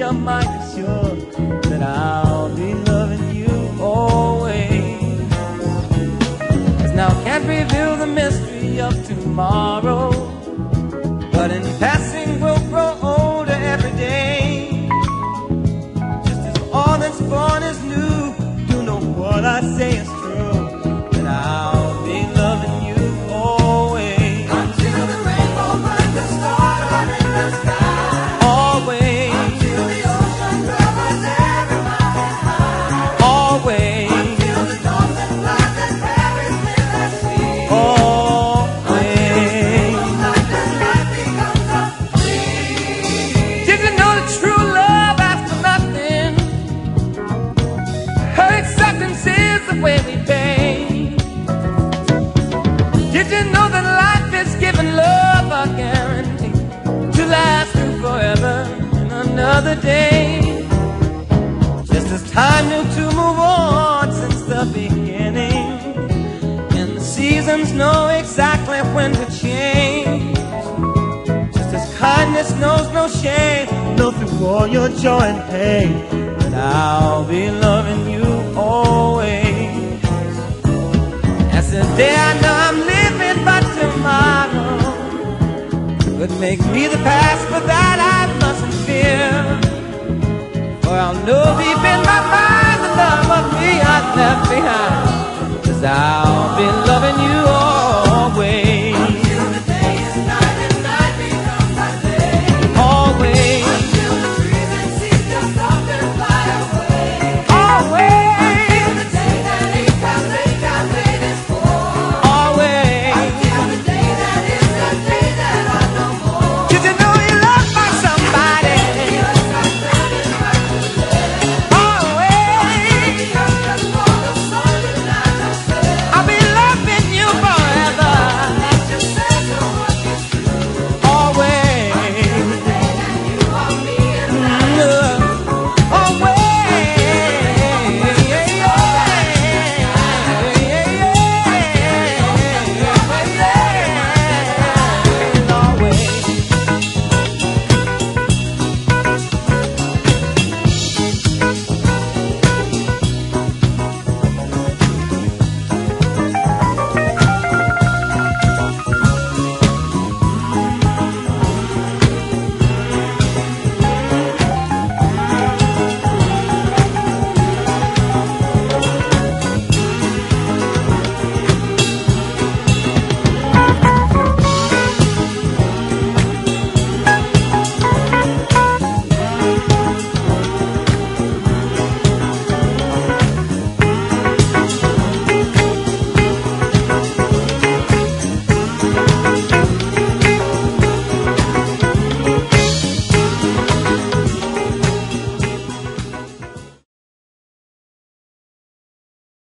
your mind assured that I'll As now can't reveal the mystery of tomorrow, way we pay. Did you know that life is giving love a guarantee to last through forever and another day? Just as time knew to move on since the beginning, and the seasons know exactly when to change. Just as kindness knows no shame, know through all your joy and pain, that I'll be loving you could make me the past, but that I mustn't fear. For I'll know deep in my mind